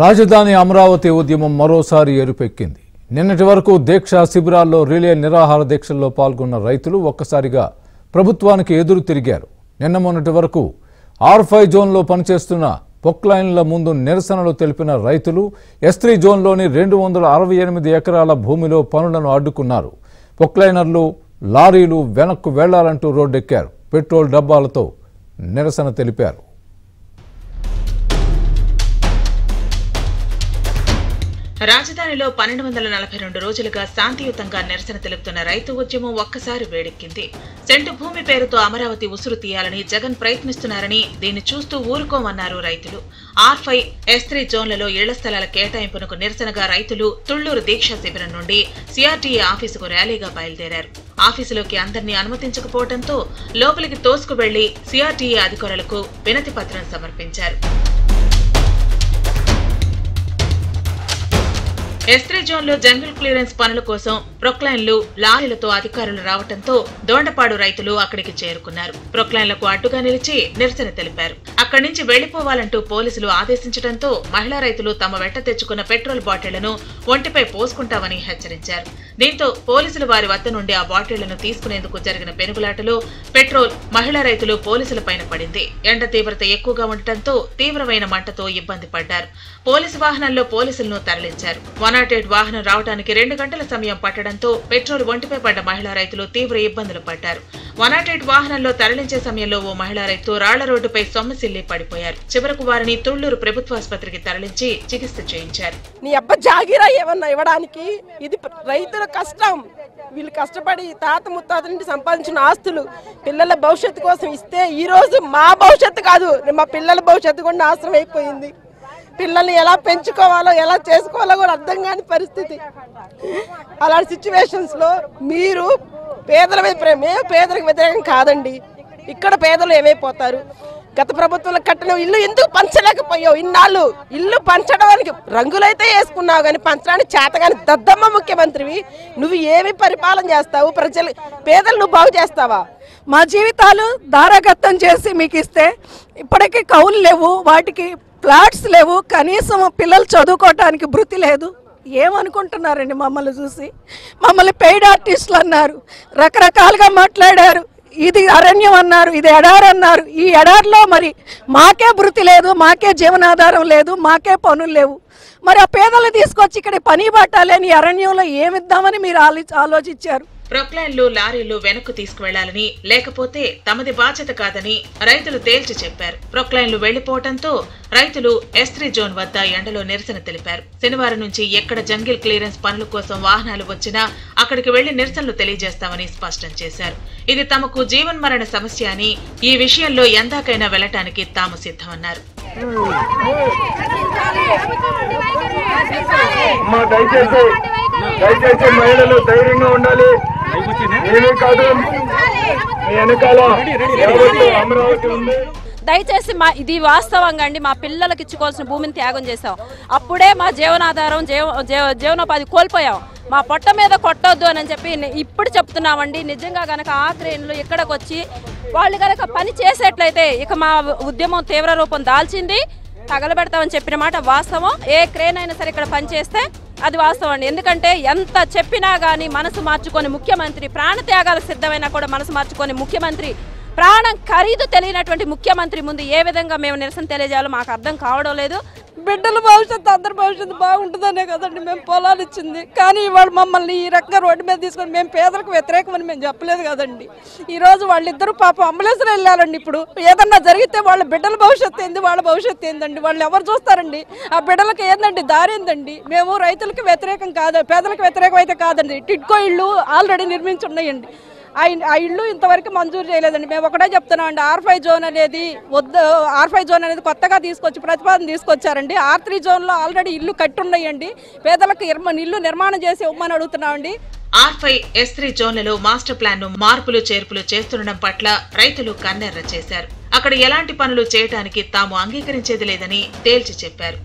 రాజధాని అమరావతి ఉద్యమం మరోసారి ఎరుపెక్కింది. నిన్నటి వరకు దీక్ష శిబిరాల్లో రిలే నిరాహార దీక్షల్లో పాల్గొన్న రైతులు ఒక్కసారిగా ప్రభుత్వానికి ఎదురు తిరిగారు. నిన్న మొన్నటి వరకు ఆర్ ఫైవ్ జోన్లో పనిచేస్తున్న పొక్లైన్ల ముందు నిరసనలు తెలిపిన రైతులు ఎస్త్రీ జోన్లోని రెండు వందల అరవై ఎనిమిది ఎకరాల భూమిలో పనులను అడ్డుకున్నారు. పొక్లైనర్లు లారీలు వెనక్కు వెళ్ళాలంటూ రోడ్డెక్కారు. పెట్రోల్ డబ్బాలతో నిరసన తెలిపారు. రాజధానిలో పన్నెండు వందల నలభై రెండు రోజులుగా శాంతియుతంగా నిరసన తెలుపుతున్న రైతు ఉద్యమం ఒక్కసారి వేడెక్కింది. సెంటు భూమి పేరుతో అమరావతి ఉసురు తీయాలని జగన్ ప్రయత్నిస్తున్నారని దీన్ని చూస్తూ ఊరుకోమన్నారు రైతులు. ఆర్ ఫైవ్ ఎస్ త్రీ జోన్లలో ఇళ్ళ స్థలాల కేటాయింపునకు నిరసనగా రైతులు తుళ్ళూరు దీక్షా శిబిరం నుండి సిఆర్టీఏ ఆఫీసుకు ర్యాలీగా బయలుదేరారు. ఆఫీసులోకి అందరినీ అనుమతించకపోవడంతో లోపలికి తోసుకు వెళ్ళి సిఆర్టీఏ అధికారులకు వినతి పత్రం సమర్పించారు. ఎస్త్రీ జోన్లో జంగిల్ క్లియరెన్స్ పనుల కోసం ప్రొక్లైన్లు లారీలతో అధికారులు రావడంతో దోండపాడు రైతులు అక్కడికి చేరుకున్నారు. ప్రొక్లైన్లకు అడ్డుగా నిలిచి నిరసన తెలిపారు. అక్కడి నుంచి వెళ్ళిపోవాలంటూ పోలీసులు ఆదేశించడంతో మహిళా రైతులు తమ వెంట తెచ్చుకున్న పెట్రోల్ బాటిళ్ళను ఒంటిపై పోసుకుంటామని హెచ్చరించారు. దీంతో పోలీసులు వారి వద్ద నుండి ఆ బాటిళ్ళను తీసుకునేందుకు జరిగిన పెనుగులాటలో పెట్రోల్ మహిళా రైతులు పోలీసులపైన పడింది. ఎండ తీవ్రత ఎక్కువగా ఉండటంతో తీవ్రమైన మంటతో ఇబ్బంది పడ్డారు. పోలీసు వాహనంలో పోలీసులను తరలించారు. వన్ నాట్ ఎయిట్ వాహనం రావడానికి రెండు గంటల సమయం పట్టడంతో పెట్రోల్ ఒంటిపై పడ్డ మహిళా రైతులు తీవ్ర ఇబ్బందులు పడ్డారు. వన్ నాట్ ఎయిట్ వాహనంలో తరలించే సమయంలో ఓ మహిళా రైతు రాళ్ళ రోడ్డుపై సొమ్మసిల్లి పడిపోయారు. చివరకు వారిని తుళ్ళూరు ప్రభుత్వాసుపత్రికి తరలించి చికిత్స చేయించారు. నీ అబ్బ జాగిరా ఏమన్నా ఇవ్వడానికి? ఇది రైతుల కష్టం. వీళ్ళు కష్టపడి తాత ముత్తాత నుండి సంపాదించిన ఆస్తులు పిల్లల భవిష్యత్తు కోసం ఇస్తే ఈరోజు మా భవిష్యత్తు కాదు మా పిల్లల భవిష్యత్తు కూడా నాశనం అయిపోయింది. పిల్లల్ని ఎలా పెంచుకోవాలో ఎలా చేసుకోవాలో కూడా అర్థం కాని పరిస్థితి. అలాంటి సిచ్యువేషన్స్లో మీరు పేదల మీద మేము పేదలకు వ్యతిరేకం కాదండి. ఇక్కడ పేదలు ఏమైపోతారు? గత ప్రభుత్వంలో కట్టిన ఇల్లు ఎందుకు పంచలేకపోయావు? ఇన్నాళ్ళు ఇల్లు పంచడానికి రంగులైతే వేసుకున్నావు కానీ పంచడానికి చేత కానీ దద్దమ్మ ముఖ్యమంత్రివి. నువ్వు ఏమి పరిపాలన చేస్తావు? ప్రజలు పేదలు నువ్వు బాగు చేస్తావా? మా జీవితాలు దారాగత్తం చేసి మీకు ఇస్తే ఇప్పటికీ కౌలు లేవు వాటికి ఫ్లాట్స్ లేవు కనీసం పిల్లలు చదువుకోవటానికి భృతి లేదు. ఏమనుకుంటున్నారండి మమ్మల్ని చూసి? మమ్మల్ని పెయిడ్ ఆర్టిస్టులు అన్నారు రకరకాలుగా మాట్లాడారు. ఇది అరణ్యం అన్నారు ఇది ఎడారి అన్నారు. ఈ ఎడారిలో మరి మాకే వృత్తి లేదు మాకే జీవనాధారం లేదు మాకే పనులు లేవు. మరి ఆ పేదలు తీసుకొచ్చి ఇక్కడ పని పట్టాలని అరణ్యంలో ఏమిద్దామని మీరు ఆలో ఆలోచించారు? ప్రొక్లైన్లు లారీలు వెనక్కు తీసుకువెళ్ళాలని లేకపోతే తమది బాధ్యత కాదని రైతులు తేల్చి చెప్పారు. ప్రొక్లైన్లు వెళ్ళిపోవడంతో రైతులు ఎస్త్రీ జోన్ వద్ద ఎండలో నిరసన తెలిపారు. శనివారం నుంచి ఎక్కడ జంగిల్ క్లియరెన్స్ పనుల కోసం వాహనాలు వచ్చినా అక్కడికి వెళ్ళి నిరసనలు తెలియజేస్తామని స్పష్టం చేశారు. ఇది తమకు జీవన్మరణ సమస్య అని ఈ విషయంలో ఎందాకైనా వెళ్ళటానికి తాము సిద్ధమన్నారు. దయచేసి దయచేసి మహిళలు ధైర్యంగా ఉండాలి. ఏమీ కాదు. మీ వెనకాల యావత్తు అమరావతి ఉంది. దయచేసి మా ఇది వాస్తవంగా అండి. మా పిల్లలకి ఇచ్చుకోవాల్సిన భూమిని త్యాగం చేసాం అప్పుడే మా జీవనాధారం జీవ జీవ- జీవనోపాధి కోల్పోయాం. మా పొట్ట మీద కొట్టొద్దు అని చెప్పి ఇప్పుడు చెప్తున్నామండి. నిజంగా గనక ఆ క్రేన్లు ఇక్కడికి వచ్చి వాళ్ళు గనక పని చేసేట్లయితే ఇక మా ఉద్యమం తీవ్ర రూపం దాల్చింది. తగలబెడతామని చెప్పిన మాట వాస్తవం. ఏ క్రేన్ అయినా సరే ఇక్కడ పనిచేస్తే అది వాస్తవం అండి. ఎందుకంటే ఎంత చెప్పినా కానీ మనసు మార్చుకొని ముఖ్యమంత్రి ప్రాణత్యాగాలకు సిద్ధమైనా కూడా మనసు మార్చుకొని ముఖ్యమంత్రి ప్రాణం ఖరీదు తెలియనటువంటి ముఖ్యమంత్రి ముందు ఏ విధంగా మేము నిరసన తెలియజేయాలో మాకు అర్థం కావడం లేదు. బిడ్డల భవిష్యత్తు అందరి భవిష్యత్తు బాగుంటుందనే కదండి మేము పొలాలు ఇచ్చింది. కానీ ఇవాళ మమ్మల్ని ఈ రకంగా రోడ్డు మీద తీసుకొని మేము పేదలకు వ్యతిరేకమని మేము చెప్పలేదు కదండి. ఈరోజు వాళ్ళిద్దరూ పాపం అంబులెన్స్లో వెళ్ళాలండి ఇప్పుడు. ఏదన్నా జరిగితే వాళ్ళ బిడ్డల భవిష్యత్తు ఏంది వాళ్ళ భవిష్యత్తు ఏందండి? వాళ్ళు ఎవరు చూస్తారండి? ఆ బిడ్డలకు ఏందండి? దారి ఏందండి? మేము రైతులకు వ్యతిరేకం కాదు పేదలకు వ్యతిరేకం అయితే కాదండి. టిడ్కో ఇళ్ళు ఆల్రెడీ నిర్మించి ఉన్నాయండి. ఆ ఇళ్ళు ఆ ఇల్లు ఇంతవరకు మంజూరు చేయలేదండి. మేము ఒకటే చెప్తున్నాం అండి ఆర్ ఫైవ్ జోన్ అనేది వద్దు ఆర్ ఫైవ్ జోన్ అనేది కొత్తగా తీసుకొచ్చి ప్రతిపాదన తీసుకొచ్చారండి. ఆర్ త్రీ జోన్లో ఆల్రెడీ ఇల్లు కట్టున్నాయండి. పేదలకు ఇల్లు నిర్మాణం చేసి ఇవ్వమని అడుగుతున్నామండి ఆర్ ఫైవ్ ఎస్ త్రీ జోన్లలో మాస్టర్ ప్లాన్ను మార్పులు చేర్పులు చేస్తుండడం పట్ల రైతులు కన్నెర్ర చేశారు. అక్కడ ఎలాంటి పనులు చేయటానికి తాము అంగీకరించేది లేదని తేల్చి చెప్పారు.